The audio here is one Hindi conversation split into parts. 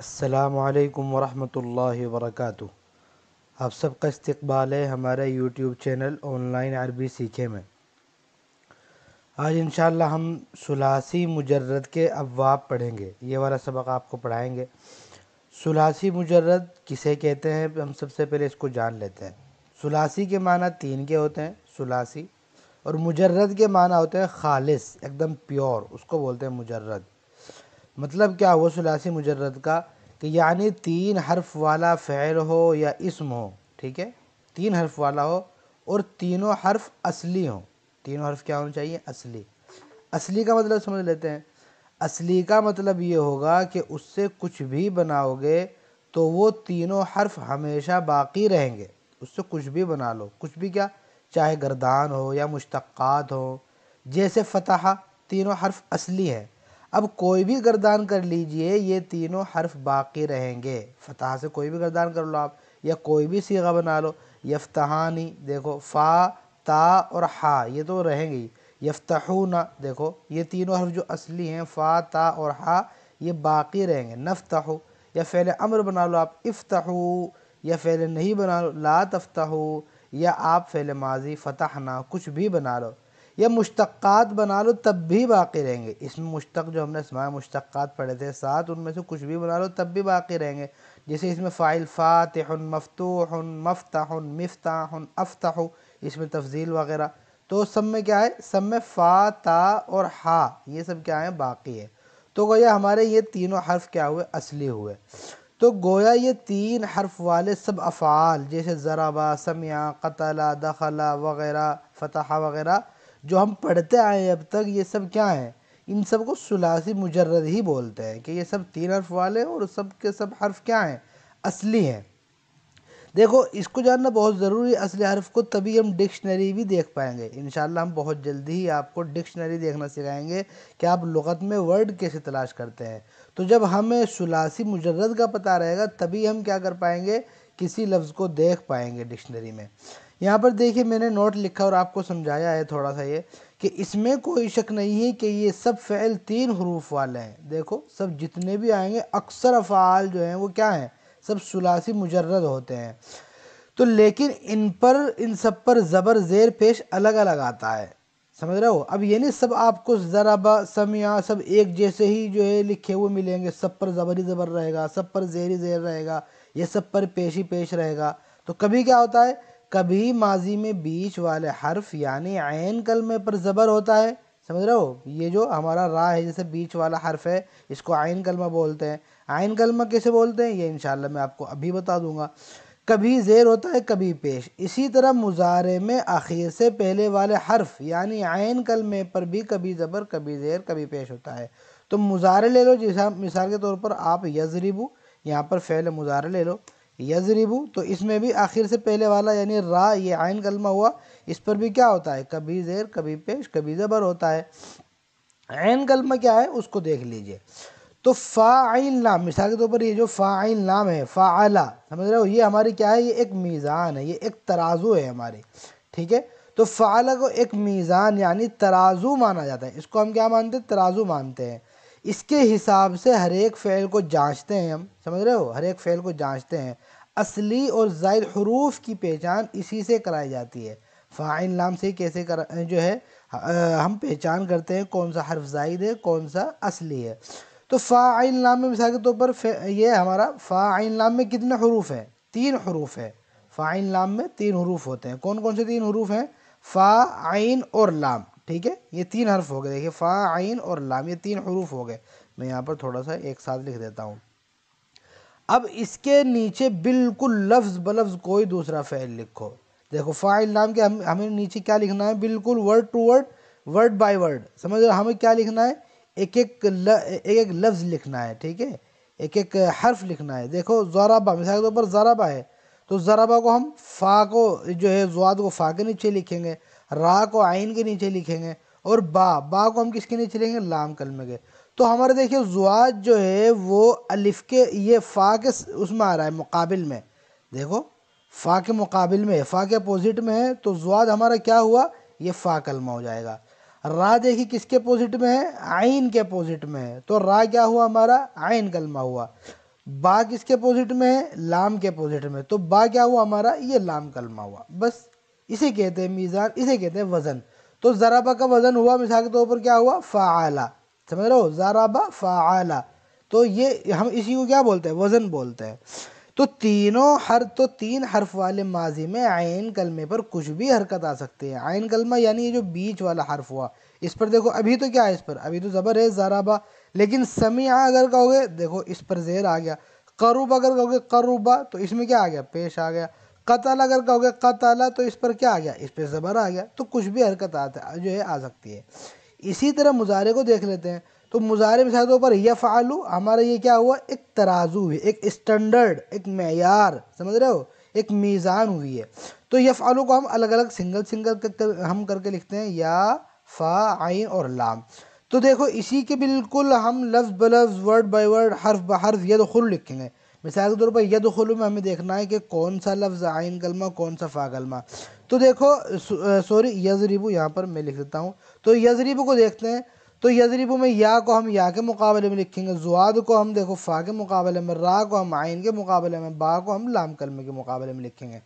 असलकम वरहमल वरक आप सबका इस्तबाल है हमारे यूट्यूब चैनल ऑनलाइन अरबी सीखे में। आज इन हम सुलासी मुजरद के अवाब पढ़ेंगे। ये वाला सबक आपको पढ़ाएँगे। सुलासी मुजरद किसे कहते हैं, हम सबसे पहले इसको जान लेते हैं। सुलासी के माना तीन के होते हैं, सुलासी। और मुजरद के माना होते हैं खालिस, एकदम प्योर, उसको बोलते हैं मुजरद मतलब क्या हुआ सुलासी मुजरद का? कि यानी तीन हर्फ वाला फ़ैल हो या इसम हो, ठीक है? तीन हर्फ वाला हो और तीनों हर्फ असली हो। तीनों हर्फ क्या होना चाहिए? असली। असली का मतलब समझ लेते हैं। असली का मतलब ये होगा कि उससे कुछ भी बनाओगे तो वो तीनों हर्फ हमेशा बाकी रहेंगे। उससे कुछ भी बना लो। कुछ भी क्या? चाहे गर्दान हो या मुश्तक़ात हो। जैसे फ़तह, तीनों हर्फ असली हैं। अब कोई भी गर्दान कर लीजिए, ये तीनों हर्फ बाकी रहेंगे। फ़तह से कोई भी गर्दान कर लो आप, या कोई भी सीगा बना लो। यफ्तहानी, देखो, फ़ा, ता और हा, ये तो रहेंगे यफ्तहूना, देखो, ये तीनों हर्फ जो असली हैं, फ़ा, ता और हा, ये बाकी रहेंगे। नफ्तहु, या फ़ैल अमर बना लो आप, इफ्तहू, या फ़ैल नहीं बना लो, ला तफ्तहू, या आप फ़ैल माजी फ़तहना, कुछ भी बना लो। या मुश्तक़ात बना लो, तब भी बाकी रहेंगे। इसमें मुश्तक जो हमने इसमाय मुश्तक़ात पढ़े थे साथ उनमें से कुछ भी बना लो, तब भी बाकी रहेंगे। जैसे इसमें फ़ाइल फ़ातह मफतूह मफ्ताह मफ्ताह अफ्ताह, इसमें तफजील वगैरह। तो सब में क्या है? सब में फ़ा, ता और हा, ये सब क्या है? बाकी है। तो गोया हमारे ये तीनों हर्फ क्या हुए? असली हुए। तो गोया ये तीन हर्फ वाले सब अफ़ाल, जैसे ज़राबा, समिया, कतला, दखला वगैरह, फ़तह वगैरह जो हम पढ़ते आए अब तक, ये सब क्या है? इन सबको सुलासी मुजर्रद ही बोलते हैं कि ये सब तीन हर्फ वाले हैं और सब के सब हर्फ क्या हैं? असली हैं। देखो, इसको जानना बहुत ज़रूरी है, असली हर्फ को तभी हम डिक्शनरी भी देख पाएँगे। इन हम बहुत जल्दी ही आपको डिक्शनरी देखना सिखाएँगे कि आप लगत में वर्ड कैसे तलाश करते हैं। तो जब हमें सुलासी मुजर्रद का पता रहेगा, तभी हम क्या कर पाएँगे? किसी लफ्ज़ को देख पाएँगे डिक्शनरी में। यहाँ पर देखिए मैंने नोट लिखा और आपको समझाया है थोड़ा सा ये, कि इसमें कोई शक नहीं है कि ये सब फ़ैल तीन हरूफ वाले हैं। देखो, सब जितने भी आएँगे, अक्सर अफ़ाल जो हैं, वो क्या हैं? सब सुलासी मुजर्रद होते हैं। तो लेकिन इन पर, इन सब पर ज़बर ज़ेर पेश अलग अलग आता है। समझ रहे हो? अब ये नहीं सब आपको ज़रा समिया सब एक जैसे ही जो है लिखे हुए मिलेंगे। सब पर ज़बरी ज़बर रहेगा, सब पर ज़ेरी ज़ेर रहेगा, ये सब पर पेश ही पेश रहेगा। तो कभी क्या होता है? कभी माजी में बीच वाले हर्फ यानी आन कलमे पर ज़बर होता है। समझ रहे हो? ये जो हमारा रा है, जैसे बीच वाला हर्फ है, इसको आयन कलमा बोलते हैं। आयन कलमा कैसे बोलते हैं? ये इंशाल्लाह मैं आपको अभी बता दूँगा। कभी ज़ेर होता है, कभी पेश। इसी तरह मुजारे में आखिर से पहले वाले हर्फ यानी आयन कलमे पर भी कभी ज़बर, कभी ज़ेर, कभी पेश होता है। तो मुजारे ले लो, जैसा मिसाल के तौर पर आप यजरिबू, यहाँ पर फ़ैल मुजारे ले लो। यजरिबू तो इसमें भी आखिर से पहले वाला, यानी रा, ये आइन कलमा हुआ, इस पर भी क्या होता है? कभी ज़ेर, कभी पेश, कभी ज़बर होता है। आइन कलमा क्या है? उसको देख लीजिए। तो फ़ाइल नाम, मिसाल के तौर पर ये जो फ़ाइल नाम है, फ़ाला, समझ रहे हो? ये हमारी क्या है? ये एक मीज़ान है, ये एक तराजू है हमारी, ठीक है? तो फ़ाला को एक मीज़ान, यानी तराजू माना जाता है। इसको हम क्या मानते हैं? तराजू मानते हैं। इसके हिसाब से हर एक फ़ैल को जांचते हैं हम, समझ रहे हो? हर एक फ़ैल को जांचते हैं। असली और जायद हरूफ की पहचान इसी से कराई जाती है। फ़ाइन नाम से कैसे कर, जो है हम पहचान करते हैं कौन सा हर्फ जायद है, कौन सा असली है। तो फ़ाइन नाम में मिसाल के तौर पर ये हमारा फ़ाइन नाम में कितने हरूफ हैं? तीन हरूफ है। फ़ाइन नाम में तीन हरूफ होते हैं। कौन कौन से तीन हरूफ हैं? फ़ा आइन और लाम। ठीक है? ये तीन हर्फ हो गए। देखिए फ़ा आइन और लाम ये तीन हरूफ हो गए। मैं यहाँ पर थोड़ा सा एक साथ लिख देता हूँ। अब इसके नीचे बिल्कुल लफ्ज़ बलफ्ज़ कोई दूसरा फ़ैल लिखो। देखो फ़ाइल नाम के हम हमें नीचे क्या लिखना है? बिल्कुल word to word word by word. समझ रहे हमें क्या लिखना है? एक एक ल, एक एक लफ्ज़ लिखना है ठीक है? एक एक हर्फ लिखना है। देखो ज़राबा मिसाल के तौर पर ज़राबा है। तो ज़राबा को हम फ़ा को जो है जुआद को फ़ा के नीचे लिखेंगे। रा को आइन के नीचे लिखेंगे और बा बा को हम किसके नीचे लिखेंगे? लाम कलमे के तो हमारे देखिए, जुआद जो है, वो अलिफ के, ये फ़ा के उसमें आ रहा है, मुकाबिल में। देखो, फ़ा के मुकाबिल में फ़ा के अपोजिट में है तो जुआद हमारा क्या हुआ? ये फ़ा कलमा हो जाएगा। रा देखिए, किसके अपोजिट में है? आइन के अपोजिट में है। तो रा क्या हुआ हमारा? आइन कलमा हुआ। बा किसके अपोजिट में है? लाम के अपोजिट में। तो बा क्या हुआ हमारा? ये लाम कलमा हुआ। बस। इसे कहते हैं मीज़ान, इसे कहते हैं वज़न। तो ज़राबा का वज़न हुआ मिसाल के तौर पर क्या हुआ? फ़ाला। समझ रहे हो? ज़राबा फ़ाला। तो ये हम इसी को क्या बोलते हैं? वज़न बोलते हैं। तो तीनों हर तो तीन हर्फ वाले माजी में आयन कलमे पर कुछ भी हरकत आ सकती है। आयन कलमा यानी ये जो बीच वाला हर्फ हुआ। इस पर देखो, अभी तो क्या है इस पर? अभी तो ज़बर है, ज़राबा। लेकिन समिया अगर कहोगे, देखो, इस पर जेर आ गया। करूब अगर कहोगे, करूबा तो इसमें क्या आ गया? पेश आ गया। कतल अगर कहोगे कतला तो इस पर क्या आ गया? इस पर ज़बर आ गया। तो कुछ भी हरकत आता जो है आ सकती है। इसी तरह मुजारे को देख लेते हैं। तो मुजारे मिसाल के ऊपर यह फ़ालू हमारा ये क्या हुआ? एक तराजू हुई एक स्टैंडर्ड एक मैार समझ रहे हो? एक मीज़ान हुई है। तो यह फ़ालू को हम अलग अलग सिंगल सिंगल कर, हम करके लिखते हैं या फ़ा आइन और लाम। तो देखो इसी के बिल्कुल हम लफ्ज़ ब लफ्ज़ वर्ड बाई वर्ड हर्फ ब हर्फ यद खुल लिखेंगे। मिसाल के तौर पर यद खुल में हमें देखना है कि कौन सा लफ्ज़ आइन कलमा, कौन सा फ़ा कलमा। तो देखो सॉरी यजरीबू यहाँ पर मैं लिख देता हूँ। तो यजरीबू को देखते हैं। तो यजरीबू में या को हम या के मुकाबले में लिखेंगे, जुआद को हम देखो फ़ा के मुकाबले में, रा को हम आइन के मुकाबले में, बा को हम लाम कलमे के मुकाबले में लिखेंगे।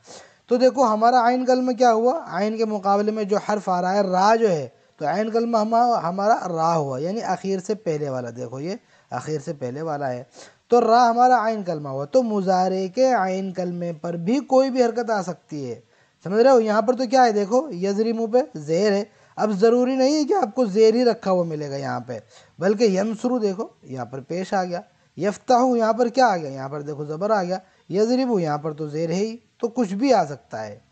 तो देखो, हमारा आइन कलम क्या हुआ? आइन के मुकाबले में जो हर्फ आ रहा है, रा जो है तो आइन कलमा हम, हमारा रा हुआ, यानी आखिर से पहले वाला, देखो ये आखिर से पहले वाला है। तो रा हमारा आयन कलमा हुआ। तो मुजारे के आइन कलमे पर भी कोई भी हरकत आ सकती है। समझ रहे हो? यहाँ पर तो क्या है? देखो, यजरी मुँह पे जेर है। अब ज़रूरी नहीं है कि आपको जेर ही रखा हुआ मिलेगा यहाँ पे। बल्कि यमसरू देखो, यहाँ पर पेश आ गया। यफ्ताहू यहाँ पर क्या आ गया? यहाँ पर देखो, ज़बर आ गया। यजरिबू यहाँ पर तो जेर है ही। तो कुछ भी आ सकता है।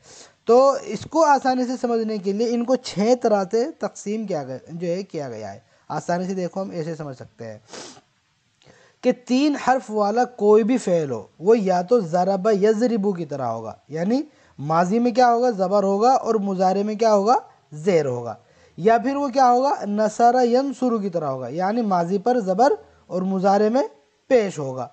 तो इसको आसानी से समझने के लिए इनको छः तरह से तकसीम किया गया जो है किया गया है। आसानी से देखो, हम ऐसे समझ सकते हैं। कि तीन हर्फ वाला कोई भी फ़ेल हो, वो या तो ज़रबा यजरिबू की तरह होगा, यानी माजी में क्या होगा, ज़बर होगा और मुजारे में क्या होगा, ज़ेर होगा। या फिर वो क्या होगा, नसारा यन शुरू की तरह होगा, यानी माजी पर ज़बर और मुजारे में पेश होगा।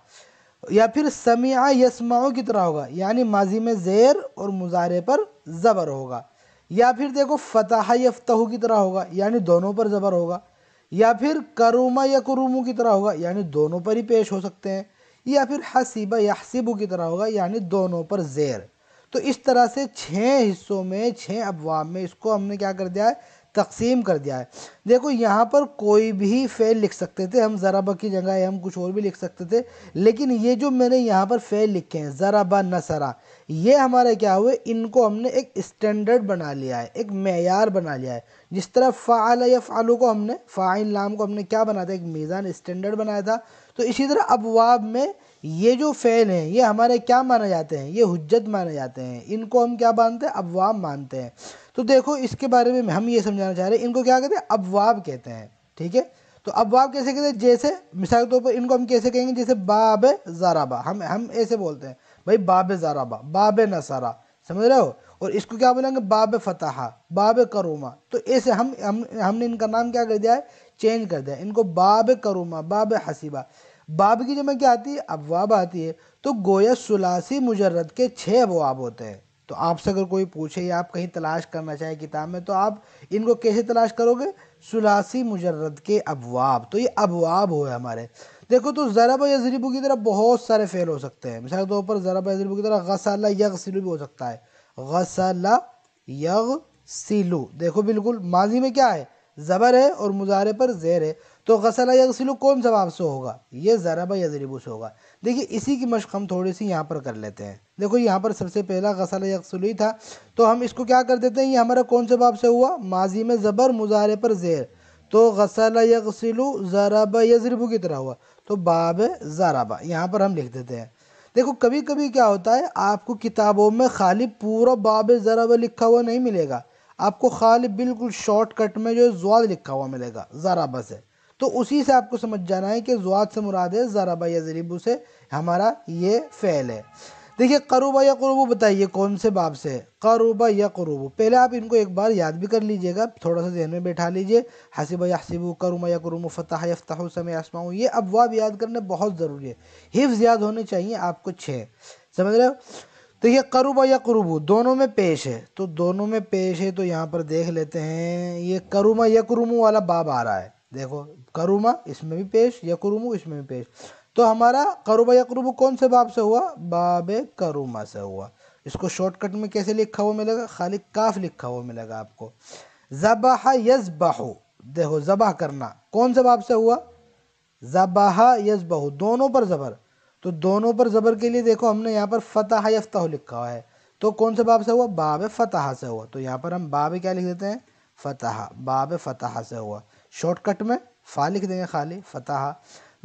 या फिर समिया यसमाओं की तरह होगा, यानी माजी में ज़ेर और मुजारे पर ज़बर होगा। या फिर देखो फ़तह यफ्तहू की तरह होगा, यानी दोनों पर ज़बर होगा। या फिर करुमा या कुरुमु की तरह होगा, यानी दोनों पर ही पेश हो सकते हैं, या फिर हसीबा या हसीबु की तरह होगा, यानी दोनों पर ज़ेर। तो इस तरह से छः हिस्सों में छः अबवाब में इसको हमने क्या कर दिया है? तकसीम कर दिया है। देखो, यहाँ पर कोई भी फ़ेल लिख सकते थे, हम ज़राबा की जगह हम कुछ और भी लिख सकते थे, लेकिन ये जो मैंने यहाँ पर फ़ेल लिखे हैं, ज़राबा नसरा, ये हमारे क्या हुए, इनको हमने एक स्टैंडर्ड बना लिया है, एक मैार बना लिया है। जिस तरह फ़ाल या फ़ालू को हमने, फ़ाइन लाम को हमने क्या बनाया था, एक मीज़ान स्टैंडर्ड बनाया था। तो इसी तरह अबवाब में ये जो फ़ैल हैं, ये हमारे क्या माने जाते हैं? ये हुज्जत माने जाते हैं। इनको हम क्या मानते हैं? अबवाब मानते हैं। तो देखो, इसके बारे में हम ये समझाना चाह रहे हैं। इनको क्या कहते हैं? अबवाब कहते हैं। ठीक है? तो अबवाब कैसे कहते हैं? जैसे, मिसाल के तौर पर इनको हम कैसे कहेंगे? जैसे बाब ज़ाराबा। हम हम ऐसे बोलते हैं। भाई, बाब ज़ाराबा, बाब नसारा। समझ रहे हो? और इसको क्या बोलेंगे? बाब फतहा, बाब करूमा। तो ऐसे हम हम, हमने इनका नाम क्या कर दिया है? चेंज कर दिया इनको बाब करोमा, बाब हसीबा। बाब की जब क्या आती है? अबवाब आती है। तो गोया सुलासी मुजरद के छः अबवाब होते हैं। तो आपसे अगर कोई पूछे या आप कहीं तलाश करना चाहे किताब में तो आप इनको कैसे तलाश करोगे? सुलासी मुजरद के अबवाब तो ये अबवाब हो हमारे। देखो तो ज़रब यजरिबू की तरह बहुत सारे फेल हो सकते हैं। मिसाल के तौर पर ज़रब यजरिबू की तरह गसाला यग सिलू भी हो सकता है। गसाला यग सिलू देखो बिल्कुल माजी में क्या है? ज़बर है और मुजारे पर ज़ेर है। तो गसल यगसिलू कौन से होगा? ये ज़रबा यजरिबू से होगा। देखिए, इसी की मशक हम थोड़ी सी यहाँ पर कर लेते हैं। देखो, यहाँ पर सबसे पहला गसल यकसलू था। तो हम इसको क्या कर देते हैं? ये हमारा कौन से से हुआ? माजी में ज़बर, मुजारे पर ज़ेर तो गसल यकसलू ज़राबा, यजरबू की तरह हुआ। तो बाब ज़राबा, यहाँ पर हम लिख देते हैं। देखो कभी कभी क्या होता है? आपको किताबों में खाली पूरा बाब ज़राबा लिखा हुआ नहीं मिलेगा। आपको खाली बिल्कुल शॉर्टकट में जो जवाद लिखा हुआ मिलेगा ज़राबा से। तो उसी से आपको समझ जाना है कि जवाद से मुराद है ज़राबा या ज़रीबू से हमारा ये फ़ैल है। देखिए, करूबा या करूबू बताइए, कौन से बाब से है? करूबा या करूबू। पहले आप इनको एक बार याद भी कर लीजिएगा, थोड़ा सा जहन में बैठा लीजिए। हसीबा या हसीबू करूमा या करूमू फ़तः यफ्ताह समय आसमाऊ ये अबवाब याद करने बहुत ज़रूरी है। हिफ्ज़ याद होने चाहिए आपको छः समझ रहे हो? तो ये करूबा या करूबू, दोनों में पेश है। तो दोनों में पेश है तो यहाँ पर देख लेते हैं, ये करुमा या करूमू वाला बाब आ रहा है। देखो, करुमा, इसमें भी पेश, या करूमू, इसमें भी पेश। तो हमारा करुबा यकरुब कौन से बाब से हुआ? बाब करुमा से हुआ। इसको शॉर्टकट में कैसे लिखा हुआ मिलेगा? खाली काफ लिखा हुआ मिलेगा आपको। जबाह यजबाहू, देखो जबाह करना, कौन से बाब से हुआ? जबाह यजबाहू, दोनों पर ज़बर। तो दोनों पर ज़बर के लिए देखो हमने यहाँ पर फतह यफ्ताह लिखा हुआ है। तो कौन से बाब से हुआ? बाब फतह से हुआ। तो यहाँ पर हम बाब क्या लिख देते हैं? फतह, बाब फतह से हुआ। शॉर्टकट में फ़ा लिख देंगे खाली, फतह।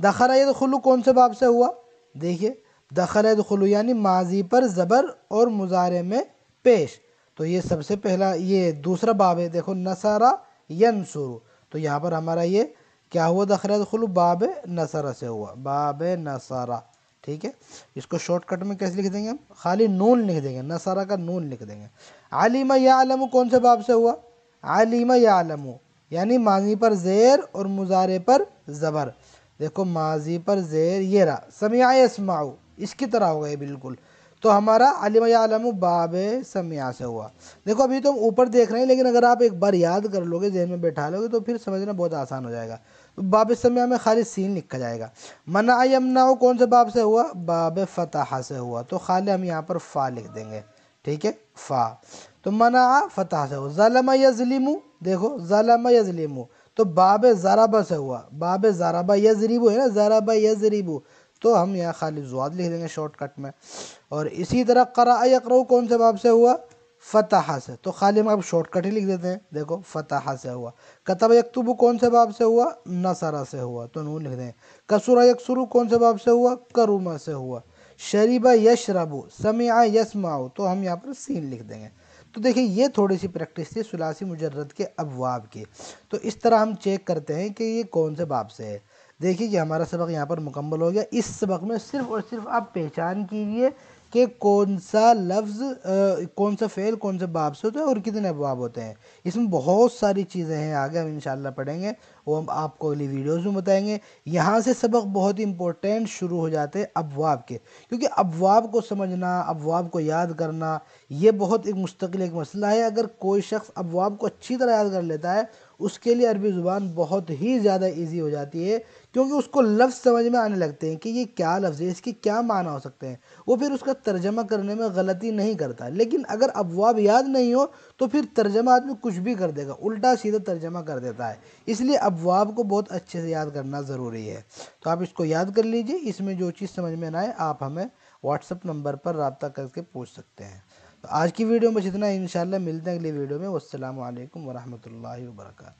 दखल यदखलू कौन से बाब से हुआ? देखिए, दखल यदखलू यानी माजी पर ज़बर और मुजारे में पेश। तो ये सबसे पहला, ये दूसरा बाब है। देखो, नसारा यनसुरु। तो यहाँ पर हमारा ये क्या हुआ? दखल यदखलू बाब नसरा से हुआ। बाब नसारा। ठीक है? इसको शॉर्टकट में कैसे लिख देंगे हम? खाली नून लिख देंगे, नसारा का नून लिख देंगे। आलिमा या आलमू कौन से बाब से हुआ? आलिमा या आलमू यानी माजी पर ज़ेर और मुजारे पर ज़बर। देखो, माजी पर ज़ेर, ये रहा, समिया इसमाऊ इसकी तरह हो गए बिल्कुल। तो हमारा अलिमा या आलम बाब समिया से हुआ। देखो, अभी तो हम ऊपर देख रहे हैं, लेकिन अगर आप एक बार याद कर लोगे, जहन में बैठा लोगे तो फिर समझना बहुत आसान हो जाएगा। बाब समिया में खाली सीन लिखा जाएगा। मना यमना कौन से बाब से हुआ? बाब फतह से हुआ। तो खाली हम यहाँ पर फ़ा लिख देंगे। ठीक है? फ़ा। तो मना फतह से हुआ। ज़लम यजलिमू। देखो, ज़लम यजलिमू। तो बाब ज़राबा से हुआ। बाब ज़राबा यजरीबू है ना? ज़राबा यजरीबू। तो हम यहाँ खाली जुआद लिख देंगे शॉर्टकट में। और इसी तरह करा यकरो कौन से बाब से हुआ? फ़तह से। तो खाली हम अब शॉर्टकट ही लिख देते हैं। देखो, फ़तह से हुआ। कतब यकतुबु कौन से बाब से हुआ? नसरा से हुआ। तो नून लिख दें। कसुरा यकसुरु कौन से बाब से हुआ? करुमा से हुआ। शरीबा यशरबु समिया यसमाऊ तो हम यहाँ पर सीन लिख देंगे। तो देखिए, ये थोड़ी सी प्रैक्टिस थी सुलासी मुजर्रद के अबवाब की। तो इस तरह हम चेक करते हैं कि ये कौन से बाब से है। देखिए कि हमारा सबक यहाँ पर मुकम्मल हो गया। इस सबक में सिर्फ़ और सिर्फ़ आप पहचान कीजिए कि कौन सा लफ्ज़ कौन सा फ़ेल, कौन से बाब से होता है और कितने अबवाब होते हैं। इसमें बहुत सारी चीज़ें हैं, आगे हम इंशाल्लाह पढ़ेंगे, वो हम आपको अगली वीडियोज़ में बताएँगे। यहाँ से सबक बहुत ही इंपॉर्टेंट शुरू हो जाते हैं अबवाब के, क्योंकि अबवाब को समझना, अबवाब को याद करना, ये बहुत एक मुस्तकिल एक मसला है। अगर कोई शख्स अबवाब को अच्छी तरह याद कर लेता है उसके लिए अरबी ज़ुबान बहुत ही ज़्यादा ईजी हो जाती है, क्योंकि उसको लफ्ज़ समझ में आने लगते हैं कि ये क्या लफ्ज़ है, इसके क्या माना हो सकते हैं। वो फिर उसका तर्जमा करने में गलती नहीं करता, लेकिन अगर अबवाब याद नहीं हो तो फिर तर्जमा आदमी कुछ भी कर देगा, उल्टा सीधा तर्जमा कर देता है। इसलिए अबवाब को बहुत अच्छे से याद करना ज़रूरी है। तो आप इसको याद कर लीजिए, इसमें जो चीज़ समझ में ना आए, आप हमें व्हाट्सअप नंबर पर रबता करके पूछ सकते हैं। आज की वीडियो में बस इतना इन मिलते हैं अगली वीडियो में। असल वरहमल वर्का